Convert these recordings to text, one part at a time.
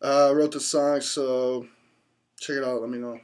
Uh, I wrote the song, so check it out. Let me know.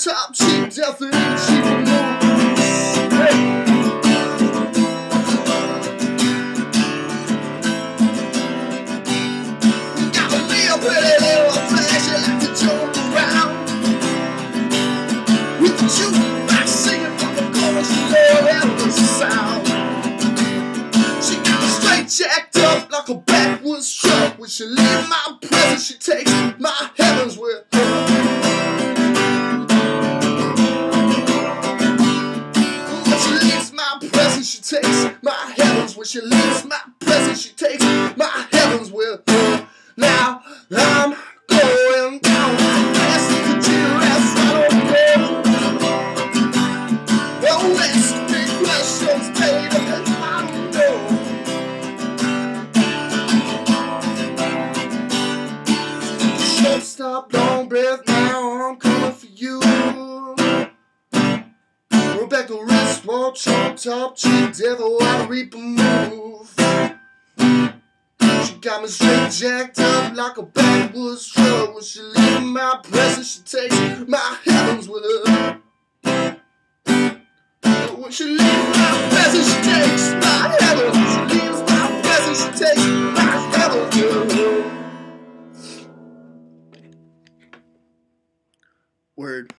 Top, cheap definitely moves. Hey. Got a little pretty little flash, like to around. With the from the. She straight jacked up like a backwoods truck. When she leave my presence, she takes my When she leaves my presence, she takes my heavens with her. Now I'm wrist, watch on top, cheap devil, I reap a move. She got me straight jacked up like a backwoods truck. When she leave my presence, she takes my heavens with her. When she leaves my presence, she takes my heavens. She leaves my presence, she takes my heavens with her. Word.